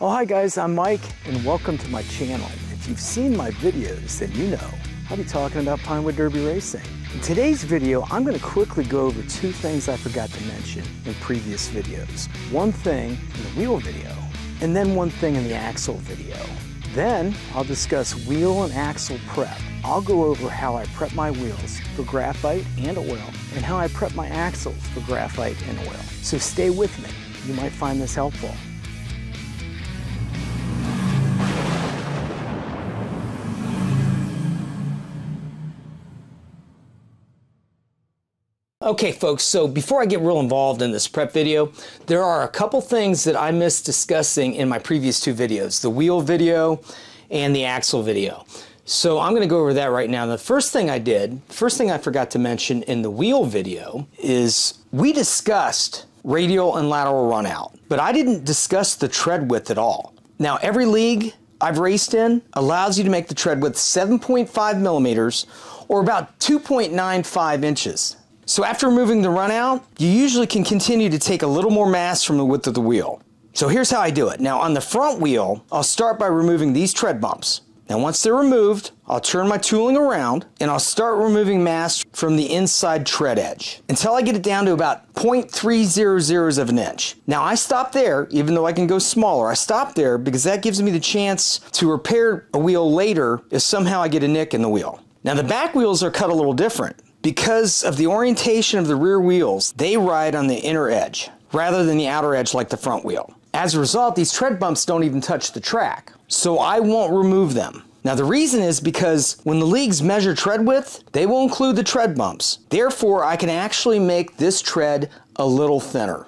Oh, hi guys, I'm Mike and welcome to my channel. If you've seen my videos, then you know I'll be talking about Pinewood Derby racing. In today's video, I'm gonna quickly go over two things I forgot to mention in previous videos. One thing in the wheel video, and then one thing in the axle video. Then I'll discuss wheel and axle prep. I'll go over how I prep my wheels for graphite and oil, and how I prep my axles for graphite and oil. So stay with me, you might find this helpful. Okay folks, so before I get real involved in this prep video, there are a couple things that I missed discussing in my previous two videos, the wheel video and the axle video. So I'm gonna go over that right now. The first thing I did, first thing I forgot to mention in the wheel video is we discussed radial and lateral run out, but I didn't discuss the tread width at all. Now every league I've raced in allows you to make the tread width 7.5 millimeters or about 2.95 inches. So after removing the run out, you usually can continue to take a little more mass from the width of the wheel. So here's how I do it. Now on the front wheel, I'll start by removing these tread bumps. Now once they're removed, I'll turn my tooling around and I'll start removing mass from the inside tread edge until I get it down to about 0.300 of an inch. Now I stop there, even though I can go smaller, I stop there because that gives me the chance to repair a wheel later if somehow I get a nick in the wheel. Now the back wheels are cut a little different. Because of the orientation of the rear wheels, they ride on the inner edge rather than the outer edge like the front wheel. As a result, these tread bumps don't even touch the track, so I won't remove them. Now the reason is because when the leagues measure tread width, they will include the tread bumps. Therefore, I can actually make this tread a little thinner.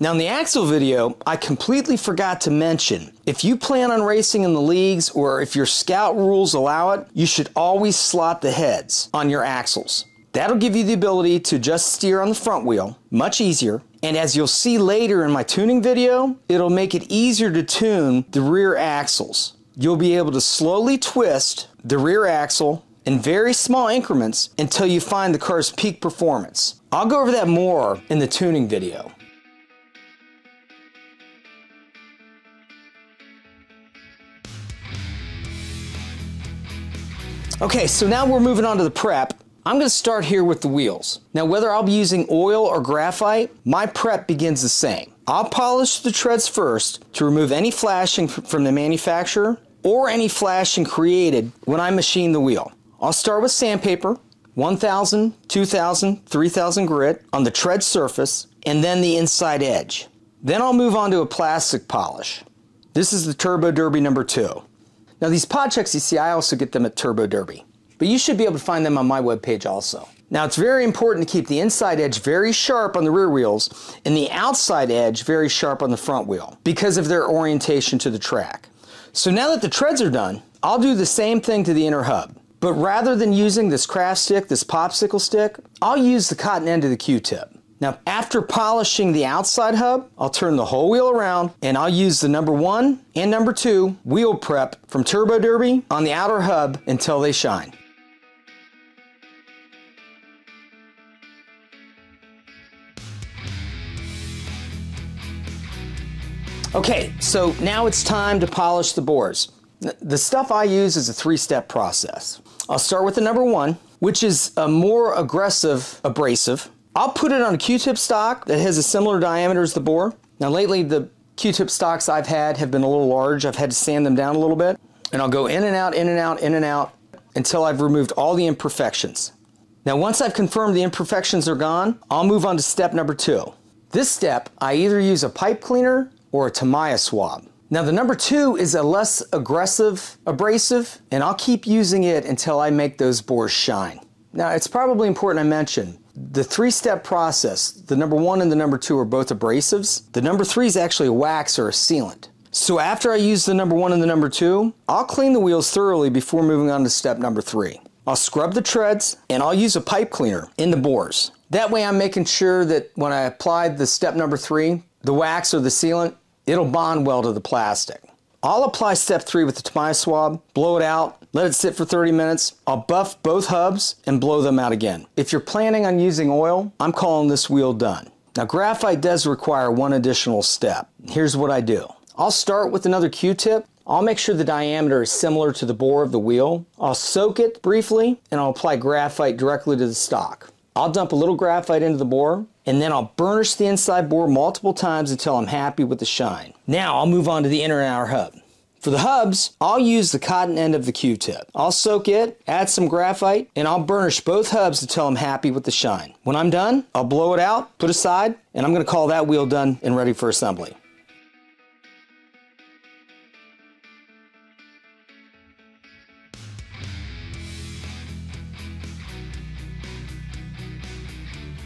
Now in the axle video, I completely forgot to mention, if you plan on racing in the leagues or if your scout rules allow it, you should always slot the heads on your axles. That'll give you the ability to just steer on the front wheel, much easier. And as you'll see later in my tuning video, it'll make it easier to tune the rear axles. You'll be able to slowly twist the rear axle in very small increments until you find the car's peak performance. I'll go over that more in the tuning video. Okay, so now we're moving on to the prep. I'm going to start here with the wheels. Now whether I'll be using oil or graphite, my prep begins the same. I'll polish the treads first to remove any flashing from the manufacturer or any flashing created when I machine the wheel. I'll start with sandpaper, 1000, 2000, 3000 grit on the tread surface and then the inside edge. Then I'll move on to a plastic polish. This is the Turbo Derby number two. Now these pod checks you see, I also get them at Turbo Derby but you should be able to find them on my webpage also. Now it's very important to keep the inside edge very sharp on the rear wheels and the outside edge very sharp on the front wheel because of their orientation to the track. So now that the treads are done, I'll do the same thing to the inner hub. But rather than using this craft stick, this popsicle stick, I'll use the cotton end of the Q-tip. Now, after polishing the outside hub, I'll turn the whole wheel around and I'll use the number one and number two wheel prep from Turbo Derby on the outer hub until they shine. Okay, so now it's time to polish the bores. The stuff I use is a three-step process. I'll start with the number one, which is a more aggressive abrasive. I'll put it on a Q-tip stock that has a similar diameter as the bore. Now lately the Q-tip stocks I've had have been a little large. I've had to sand them down a little bit. And I'll go in and out, in and out, in and out until I've removed all the imperfections. Now once I've confirmed the imperfections are gone, I'll move on to step number two. This step, I either use a pipe cleaner or a Tamiya swab. Now the number two is a less aggressive abrasive and I'll keep using it until I make those bores shine. Now it's probably important I mention the three-step process, the number one and the number two are both abrasives. The number three is actually a wax or a sealant. So after I use the number one and the number two, I'll clean the wheels thoroughly before moving on to step number three. I'll scrub the treads and I'll use a pipe cleaner in the bores. That way I'm making sure that when I apply the step number three, the wax or the sealant, it'll bond well to the plastic. I'll apply step three with the Tamiya swab, blow it out, let it sit for 30 minutes. I'll buff both hubs and blow them out again. If you're planning on using oil, I'm calling this wheel done. Now graphite does require one additional step. Here's what I do. I'll start with another Q-tip. I'll make sure the diameter is similar to the bore of the wheel. I'll soak it briefly and I'll apply graphite directly to the stock. I'll dump a little graphite into the bore and then I'll burnish the inside bore multiple times until I'm happy with the shine. Now I'll move on to the inner and outer hub. For the hubs, I'll use the cotton end of the Q-tip. I'll soak it, add some graphite, and I'll burnish both hubs until I'm happy with the shine. When I'm done, I'll blow it out, put aside, and I'm gonna call that wheel done and ready for assembly.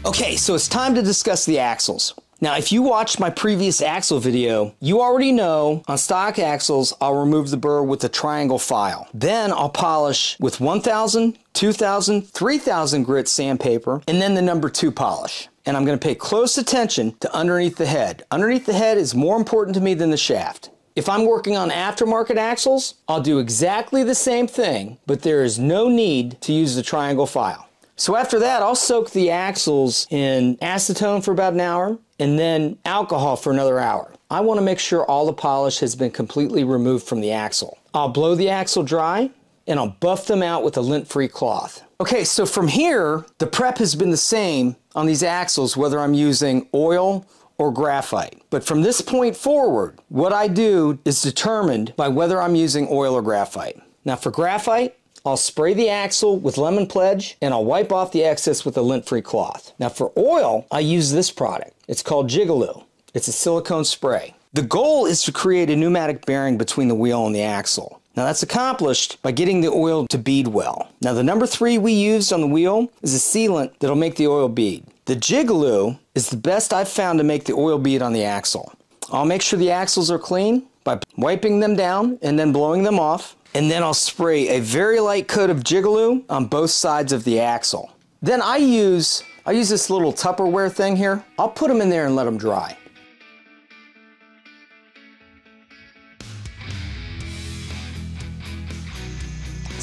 Okay, so it's time to discuss the axles. Now, if you watched my previous axle video, you already know on stock axles, I'll remove the burr with a triangle file. Then I'll polish with 1000, 2000, 3000 grit sandpaper, and then the number two polish. And I'm gonna pay close attention to underneath the head. Underneath the head is more important to me than the shaft. If I'm working on aftermarket axles, I'll do exactly the same thing, but there is no need to use the triangle file. So after that, I'll soak the axles in acetone for about an hour and then alcohol for another hour. I want to make sure all the polish has been completely removed from the axle. I'll blow the axle dry and I'll buff them out with a lint-free cloth. Okay, so from here, the prep has been the same on these axles, whether I'm using oil or graphite. But from this point forward, what I do is determined by whether I'm using oil or graphite. Now for graphite, I'll spray the axle with lemon pledge and I'll wipe off the excess with a lint-free cloth. Now for oil, I use this product. It's called Jigaloo. It's a silicone spray. The goal is to create a pneumatic bearing between the wheel and the axle. Now that's accomplished by getting the oil to bead well. Now the number three we used on the wheel is a sealant that'll make the oil bead. The Jigaloo is the best I've found to make the oil bead on the axle. I'll make sure the axles are clean by wiping them down and then blowing them off and then I'll spray a very light coat of Jigaloo on both sides of the axle. Then I use, I use this little Tupperware thing here. I'll put them in there and let them dry.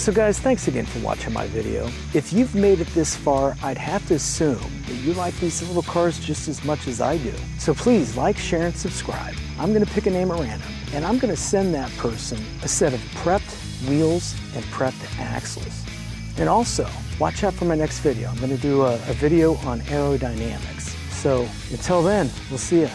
So guys, thanks again for watching my video. If you've made it this far, I'd have to assume that you like these little cars just as much as I do. So please like, share, and subscribe. I'm gonna pick a name at random, and I'm gonna send that person a set of prepped wheels and prepped axles. And also, watch out for my next video. I'm gonna do a, a video on aerodynamics. So until then, we'll see you.